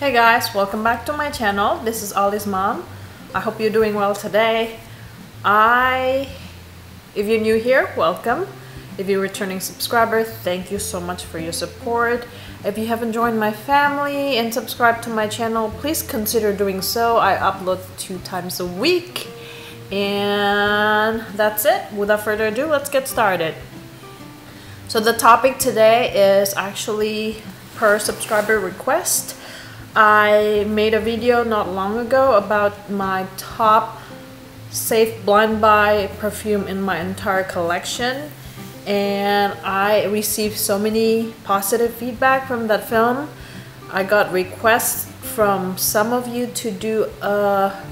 Hey guys, welcome back to my channel. This is Ollie's mom. I hope you're doing well today. I, if you're new here, welcome. If you're a returning subscriber, thank you so much for your support. If you haven't joined my family and subscribed to my channel, please consider doing so. I upload two times a week. And that's it. Without further ado, let's get started. So the topic today is actually per subscriber request. I made a video not long ago about my top safe blind buy perfume in my entire collection and I received so many positive feedback from that film. I got requests from some of you to do a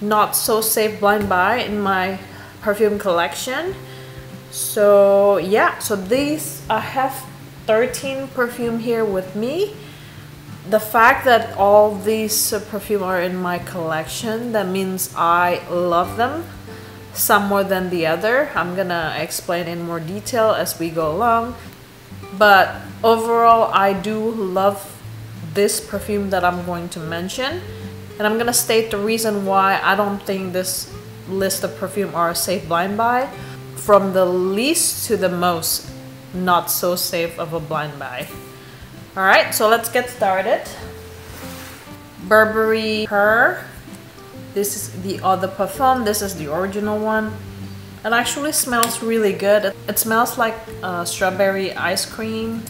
not so safe blind buy in my perfume collection. So yeah, so these I have 13 perfume here with me the fact that all these uh, perfume are in my collection that means I love them some more than the other. I'm gonna explain in more detail as we go along. But overall I do love this perfume that I'm going to mention. And I'm gonna state the reason why I don't think this list of perfume are a safe blind buy from the least to the most not so safe of a blind buy Alright, so let's get started. Burberry Her. This is the other perfume. This is the original one. It actually smells really good. It smells like uh, strawberry ice cream.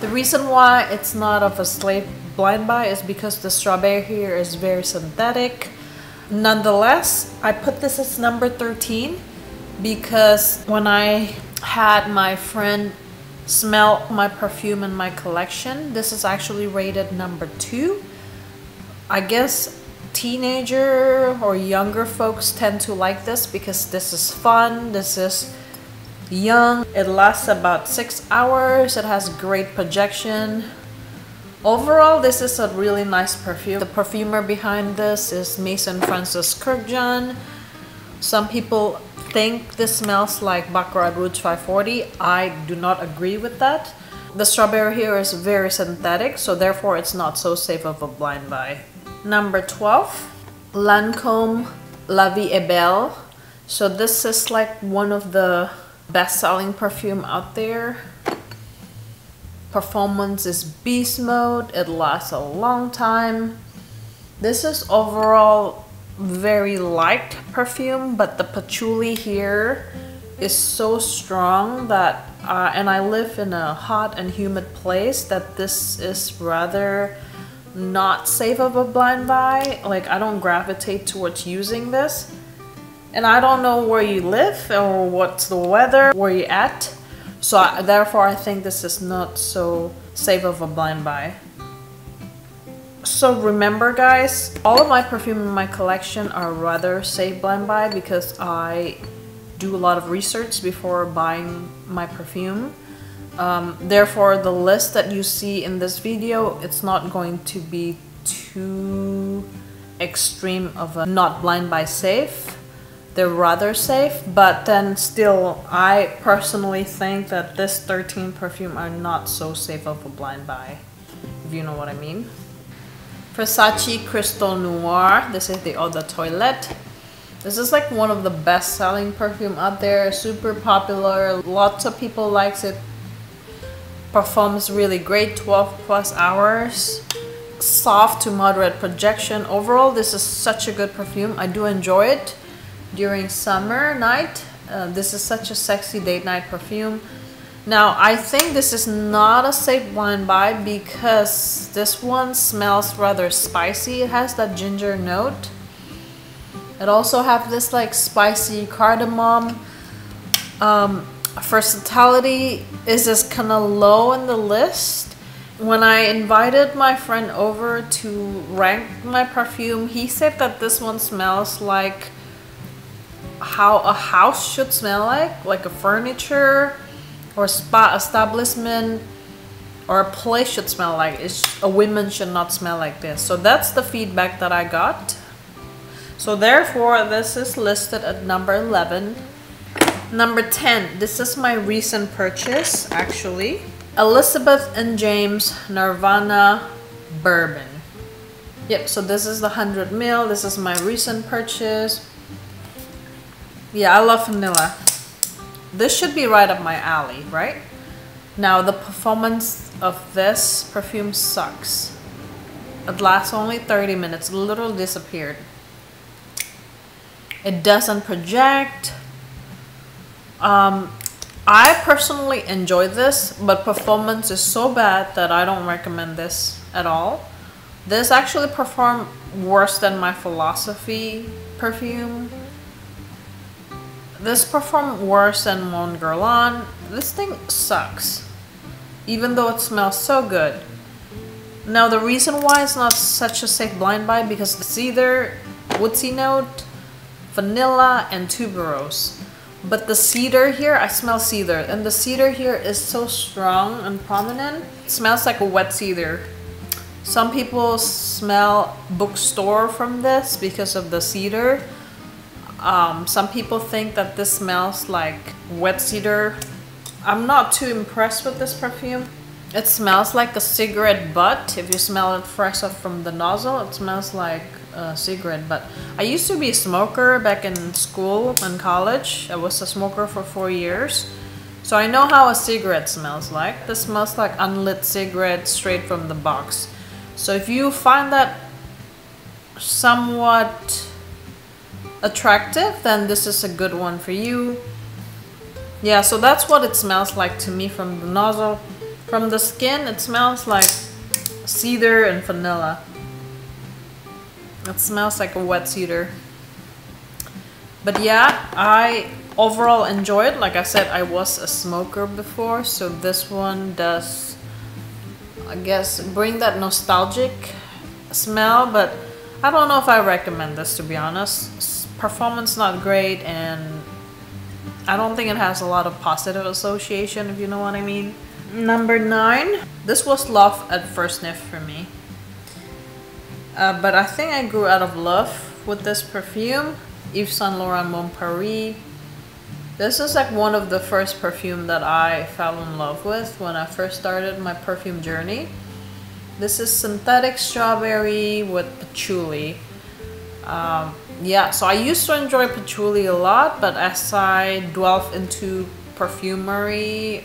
The reason why it's not of a slave blind buy is because the strawberry here is very synthetic. Nonetheless, I put this as number 13 because when I had my friend smell my perfume in my collection. This is actually rated number two. I guess teenager or younger folks tend to like this because this is fun. This is young. It lasts about six hours. It has great projection. Overall, this is a really nice perfume. The perfumer behind this is Maison Francis Kurkdjian. Some people think this smells like Baccarat Rouge 540. I do not agree with that. The strawberry here is very synthetic, so therefore it's not so safe of a blind buy. Number 12, Lancome La Vie est Belle. So this is like one of the best-selling perfume out there. Performance is beast mode. It lasts a long time. This is overall very light perfume, but the patchouli here is so strong that, uh, and I live in a hot and humid place, that this is rather not safe of a blind buy. Like, I don't gravitate towards using this. And I don't know where you live or what's the weather, where you're at. So I, therefore, I think this is not so safe of a blind buy. So remember guys, all of my perfume in my collection are rather safe blind buy because I do a lot of research before buying my perfume. Um, therefore, the list that you see in this video, it's not going to be too extreme of a not blind buy safe. They're rather safe, but then still, I personally think that this 13 perfume are not so safe of a blind buy, if you know what I mean. Versace Crystal Noir. This is the de Toilette. This is like one of the best selling perfume out there. Super popular. Lots of people likes it. Performs really great. 12 plus hours. Soft to moderate projection. Overall, this is such a good perfume. I do enjoy it during summer night. Uh, this is such a sexy date night perfume. Now, I think this is not a safe blind buy because this one smells rather spicy. It has that ginger note. It also have this like spicy cardamom. Um, versatility is just kind of low in the list. When I invited my friend over to rank my perfume, he said that this one smells like how a house should smell like, like a furniture or spa establishment or a place should smell like. It's, a woman should not smell like this. So that's the feedback that I got. So therefore, this is listed at number 11. Number 10, this is my recent purchase actually. Elizabeth and James Nirvana bourbon. Yep, so this is the 100 mil. This is my recent purchase. Yeah, I love vanilla. This should be right up my alley, right? Now, the performance of this perfume sucks. It lasts only 30 minutes, literally disappeared. It doesn't project. Um, I personally enjoy this, but performance is so bad that I don't recommend this at all. This actually performed worse than my philosophy perfume. This performed worse than Mon Guerlain. This thing sucks, even though it smells so good. Now the reason why it's not such a safe blind buy because it's either woodsy note, vanilla, and tuberose. But the cedar here, I smell cedar, and the cedar here is so strong and prominent. It smells like a wet cedar. Some people smell bookstore from this because of the cedar. Um, some people think that this smells like wet cedar. I'm not too impressed with this perfume. It smells like a cigarette butt. If you smell it fresh up from the nozzle, it smells like a cigarette butt. I used to be a smoker back in school and college. I was a smoker for four years. So I know how a cigarette smells like. This smells like unlit cigarette straight from the box. So if you find that somewhat attractive, then this is a good one for you. Yeah, so that's what it smells like to me from the nozzle. From the skin, it smells like cedar and vanilla. It smells like a wet cedar. But yeah, I overall enjoy it. Like I said, I was a smoker before, so this one does I guess bring that nostalgic smell but I don't know if I recommend this to be honest performance not great and I don't think it has a lot of positive association if you know what I mean number nine this was love at first sniff for me uh, but I think I grew out of love with this perfume Yves Saint Laurent Mon Paris this is like one of the first perfume that I fell in love with when I first started my perfume journey. This is synthetic strawberry with patchouli. Um, yeah, so I used to enjoy patchouli a lot, but as I delve into perfumery,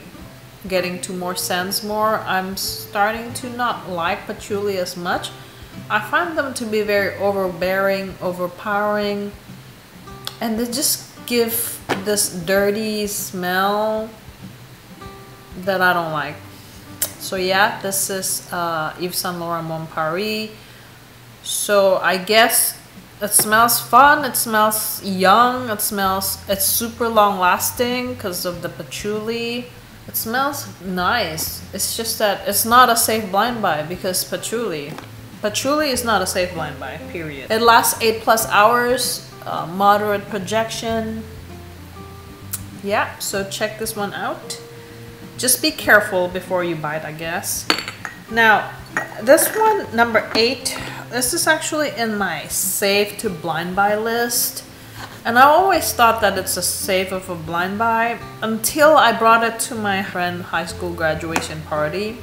getting to more scents more, I'm starting to not like patchouli as much. I find them to be very overbearing, overpowering, and they just give this dirty smell that I don't like. So yeah, this is uh, Yves Saint Laurent Mon Paris. So I guess it smells fun, it smells young, it smells, it's super long lasting because of the patchouli. It smells nice. It's just that it's not a safe blind buy because patchouli. Patchouli is not a safe blind buy, period. It lasts 8 plus hours, uh, moderate projection, yeah, so check this one out. Just be careful before you buy it, I guess. Now, this one, number eight, this is actually in my safe to blind buy list. And I always thought that it's a safe of a blind buy until I brought it to my friend high school graduation party.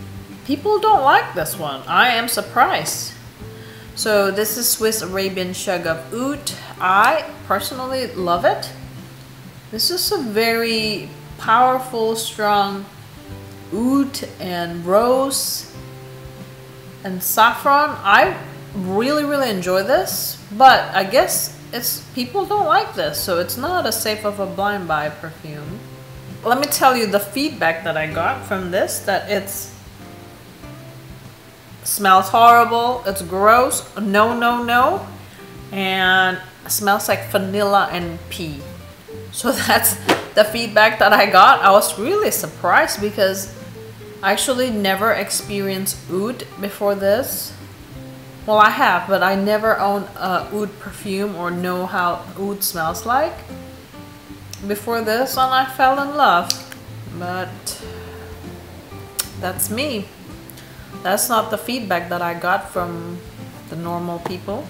People don't like this one. I am surprised. So this is Swiss Arabian Shaghaf Oud. I personally love it. This is a very powerful, strong oud and rose and saffron. I really, really enjoy this, but I guess it's people don't like this, so it's not a safe of a blind buy perfume. Let me tell you the feedback that I got from this, that it's smells horrible, it's gross, no, no, no, and smells like vanilla and pee. So that's the feedback that I got. I was really surprised because I actually never experienced oud before this. Well, I have, but I never own a oud perfume or know how oud smells like. Before this, and I fell in love. But that's me. That's not the feedback that I got from the normal people.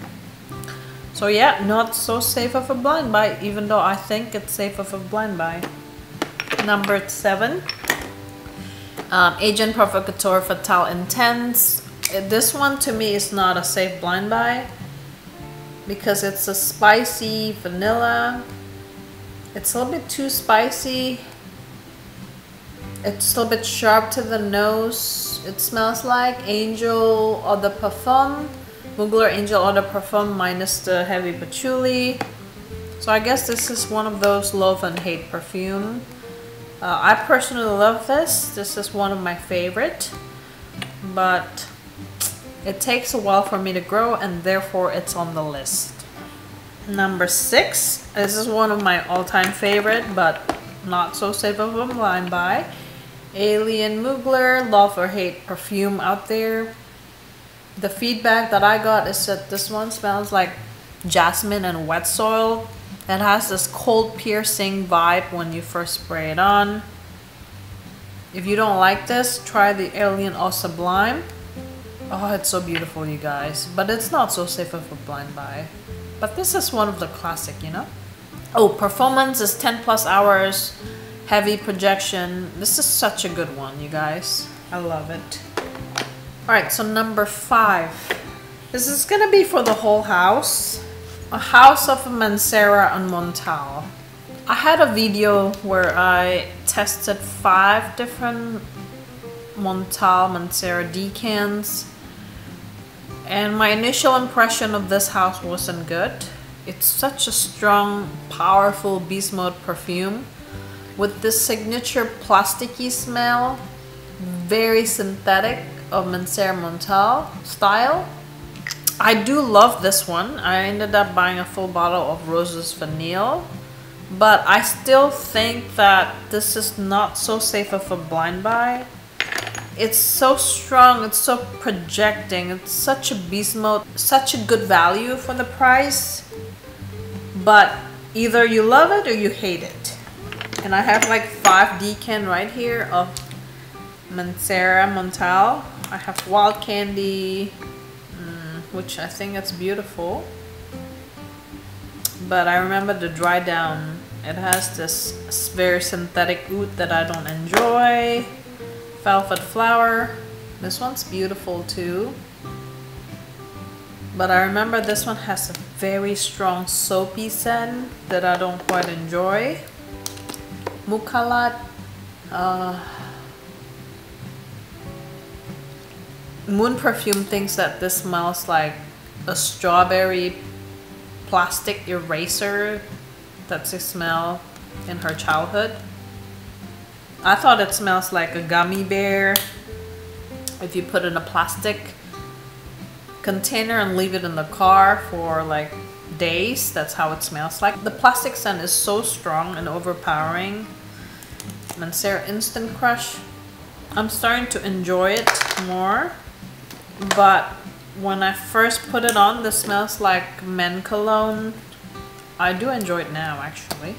So yeah, not so safe of a blind buy, even though I think it's safe of a blind buy. Number seven, um, Agent Provocateur Fatale Intense. This one to me is not a safe blind buy because it's a spicy vanilla. It's a little bit too spicy. It's a little bit sharp to the nose. It smells like Angel Eau de Parfum. Mugler Angel Eau de Parfum minus the heavy patchouli. So I guess this is one of those love and hate perfume. Uh, I personally love this. This is one of my favorite. But it takes a while for me to grow and therefore it's on the list. Number six. This is one of my all-time favorite, but not so safe of a blind buy. Alien Mugler Love or Hate perfume out there. The feedback that I got is that this one smells like jasmine and wet soil. It has this cold piercing vibe when you first spray it on. If you don't like this, try the Alien Eau Sublime. Oh, it's so beautiful, you guys. But it's not so safe of a blind buy. But this is one of the classic, you know? Oh, performance is 10 plus hours. Heavy projection. This is such a good one, you guys. I love it. Alright, so number five. This is gonna be for the whole house. A house of Mancera and Montale. I had a video where I tested five different Montale Mancera decants and my initial impression of this house wasn't good. It's such a strong, powerful beast mode perfume with this signature plasticky smell, very synthetic of Mancera Montale style. I do love this one. I ended up buying a full bottle of Roses Vanille, but I still think that this is not so safe of a blind buy it's so strong, it's so projecting, it's such a beast mode, such a good value for the price. But either you love it or you hate it. And I have like five decant right here of Mancera Montale. I have Wild Candy, mm, which I think it's beautiful. But I remember the dry down. It has this very synthetic oud that I don't enjoy. Velvet Flower. This one's beautiful too. But I remember this one has a very strong soapy scent that I don't quite enjoy. Mukhallat. Uh, Moon Perfume thinks that this smells like a strawberry plastic eraser. That's a smell in her childhood. I thought it smells like a gummy bear. If you put in a plastic container and leave it in the car for like days, that's how it smells like. The plastic scent is so strong and overpowering. Mancera Instant Crush. I'm starting to enjoy it more, but when I first put it on, this smells like men cologne. I do enjoy it now, actually.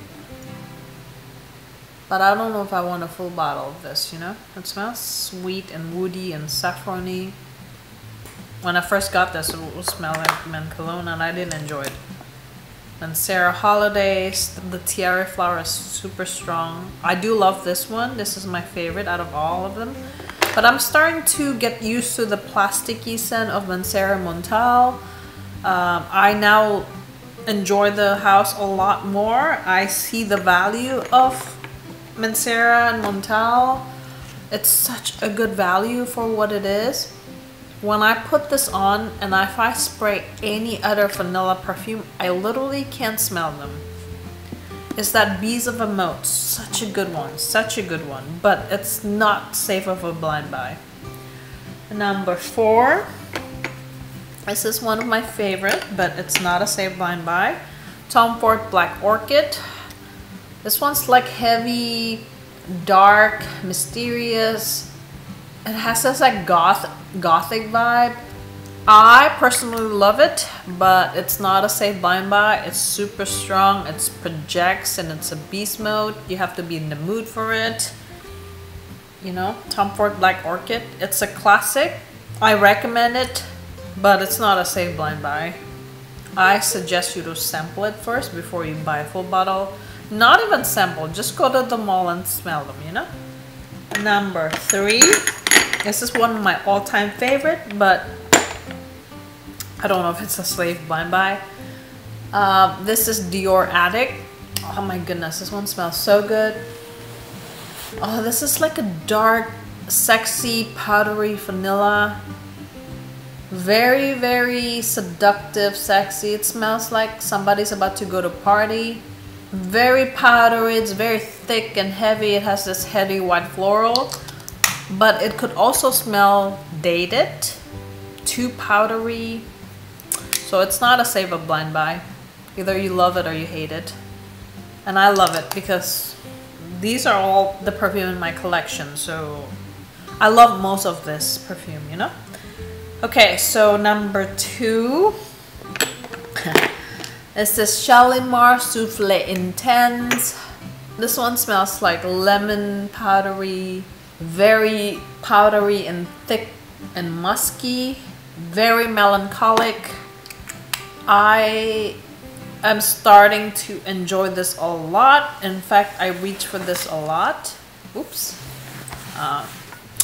But I don't know if I want a full bottle of this, you know? It smells sweet and woody and saffrony. When I first got this, it would smell like men cologne and I didn't enjoy it. Mancera Holidays, the tiare flower is super strong. I do love this one. This is my favorite out of all of them. But I'm starting to get used to the plasticky scent of Mancera Montale. Um, I now enjoy the house a lot more. I see the value of Mancera and Montale. It's such a good value for what it is. When I put this on and if I spray any other vanilla perfume, I literally can't smell them. It's that beast mode. Such a good one. Such a good one. But it's not safe of a blind buy. Number four. This is one of my favorite, but it's not a safe blind buy. Tom Ford Black Orchid. This one's like heavy, dark, mysterious. It has this like goth gothic vibe. I personally love it, but it's not a safe blind buy. It's super strong, it projects, and it's a beast mode. You have to be in the mood for it. You know, Tom Ford Black Orchid. It's a classic. I recommend it, but it's not a safe blind buy. I suggest you to sample it first before you buy a full bottle. Not even sample, just go to the mall and smell them, you know? Number three. This is one of my all-time favorite, but I don't know if it's a slave blind buy. Uh, this is Dior Addict. Oh my goodness, this one smells so good. Oh, this is like a dark, sexy, powdery vanilla. Very, very seductive, sexy. It smells like somebody's about to go to party. Very powdery, it's very thick and heavy. It has this heavy white floral. But it could also smell dated, too powdery. So it's not a save a blind buy. Either you love it or you hate it. And I love it because these are all the perfume in my collection. So I love most of this perfume, you know? Okay, so number two is this Shalimar Souffle Intense. This one smells like lemon powdery, very powdery and thick and musky, very melancholic. I am starting to enjoy this a lot. In fact, I reach for this a lot. Oops. Uh,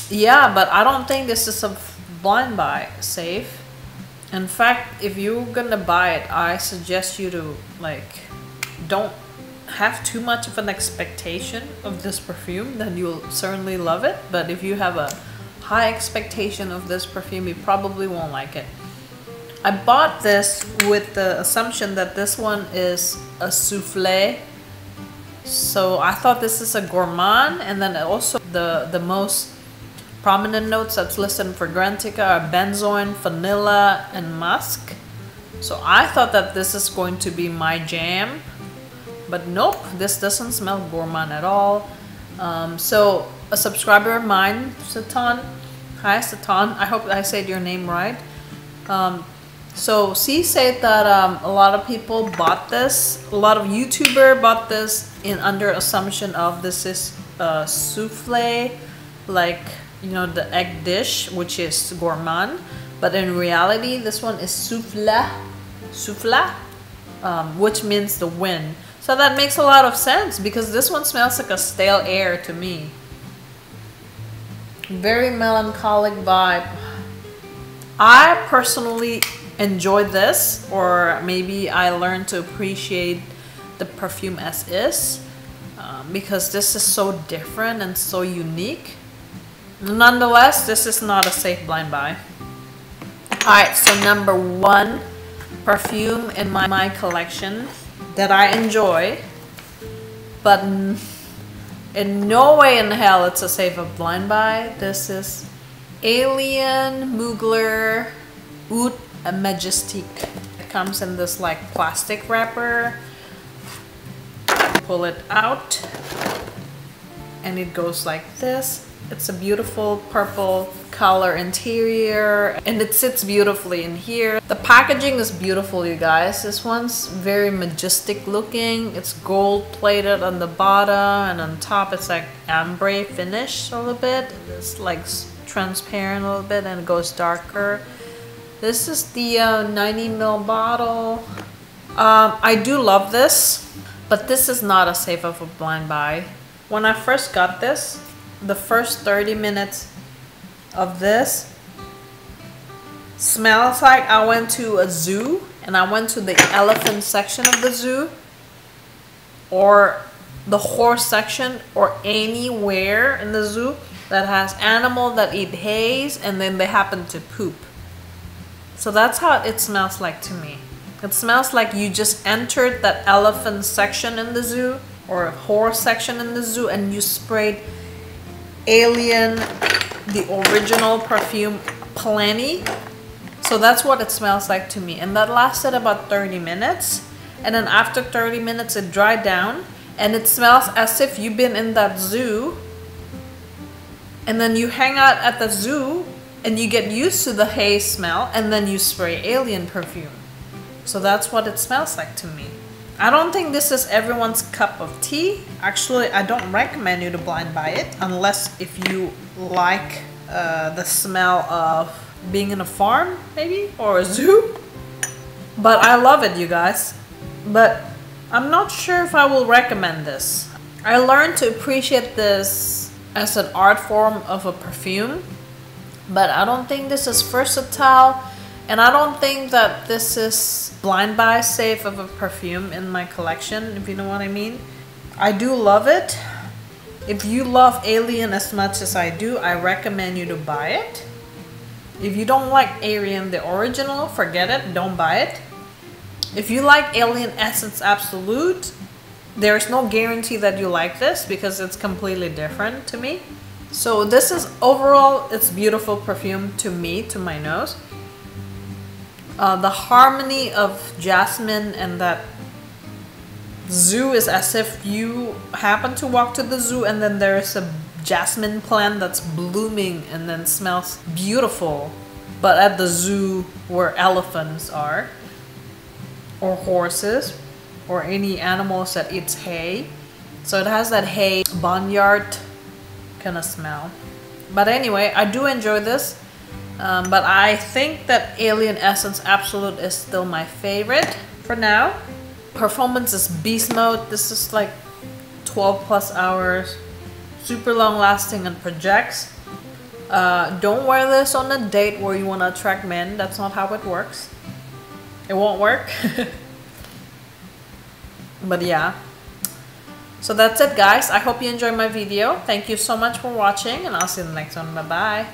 yeah, but I don't think this is a blind buy safe. In fact, if you're gonna buy it, I suggest you to like don't have too much of an expectation of this perfume, then you'll certainly love it. But if you have a high expectation of this perfume, you probably won't like it. I bought this with the assumption that this one is a souffle. So I thought this is a gourmand and then also the, the most prominent notes that's listed for Fragrantica are benzoin, vanilla, and musk. So I thought that this is going to be my jam. But nope, this doesn't smell gourmand at all. Um, so a subscriber of mine, Satan, hi Satan, I hope I said your name right. Um, so she said that um, a lot of people bought this, a lot of YouTuber bought this in under assumption of this is uh, souffle, like you know the egg dish, which is gourmand. But in reality, this one is souffle, souffle, um, which means the wind. So that makes a lot of sense because this one smells like a stale air to me. Very melancholic vibe. I personally enjoy this or maybe I learned to appreciate the perfume as is um, because this is so different and so unique. Nonetheless, this is not a safe blind buy. Alright, so number one perfume in my, my collection that I enjoy, but in no way in hell it's a safe blind buy. This is Alien Mugler Oud Majestique. It comes in this like plastic wrapper. Pull it out and it goes like this. It's a beautiful purple color interior and it sits beautifully in here. The packaging is beautiful you guys. This one's very majestic looking. It's gold plated on the bottom and on top it's like ambre finish a little bit. It's like transparent a little bit and it goes darker. This is the uh, 90 ml bottle. Um, I do love this, but this is not a safe of a blind buy. When I first got this, the first 30 minutes of this smells like I went to a zoo and I went to the elephant section of the zoo or the horse section or anywhere in the zoo that has animals that eat hay and then they happen to poop. So that's how it smells like to me. It smells like you just entered that elephant section in the zoo or a horse section in the zoo and you sprayed Alien, the original perfume Plenty. So that's what it smells like to me. And that lasted about 30 minutes. And then after 30 minutes, it dried down. And it smells as if you've been in that zoo. And then you hang out at the zoo and you get used to the hay smell. And then you spray Alien perfume. So that's what it smells like to me. I don't think this is everyone's cup of tea. Actually, I don't recommend you to blind buy it unless if you like uh, the smell of being in a farm, maybe, or a zoo. But I love it, you guys. But I'm not sure if I will recommend this. I learned to appreciate this as an art form of a perfume but I don't think this is versatile and I don't think that this is blind buy safe of a perfume in my collection if you know what I mean. I do love it. If you love Alien as much as I do I recommend you to buy it. If you don't like Alien the original forget it don't buy it. If you like Alien Essence Absolue there's no guarantee that you like this because it's completely different to me. So this is overall, it's beautiful perfume to me, to my nose. Uh, the harmony of jasmine and that zoo is as if you happen to walk to the zoo and then there's a jasmine plant that's blooming and then smells beautiful but at the zoo where elephants are or horses or any animals that eats hay so it has that hay barnyard kind of smell. But anyway, I do enjoy this. Um, but I think that Alien Essence Absolue is still my favorite for now. Performance is beast mode. This is like 12 plus hours. Super long lasting and projects. Uh, don't wear this on a date where you want to attract men. That's not how it works. It won't work. but yeah, so that's it guys. I hope you enjoyed my video. Thank you so much for watching and I'll see you in the next one. Bye bye.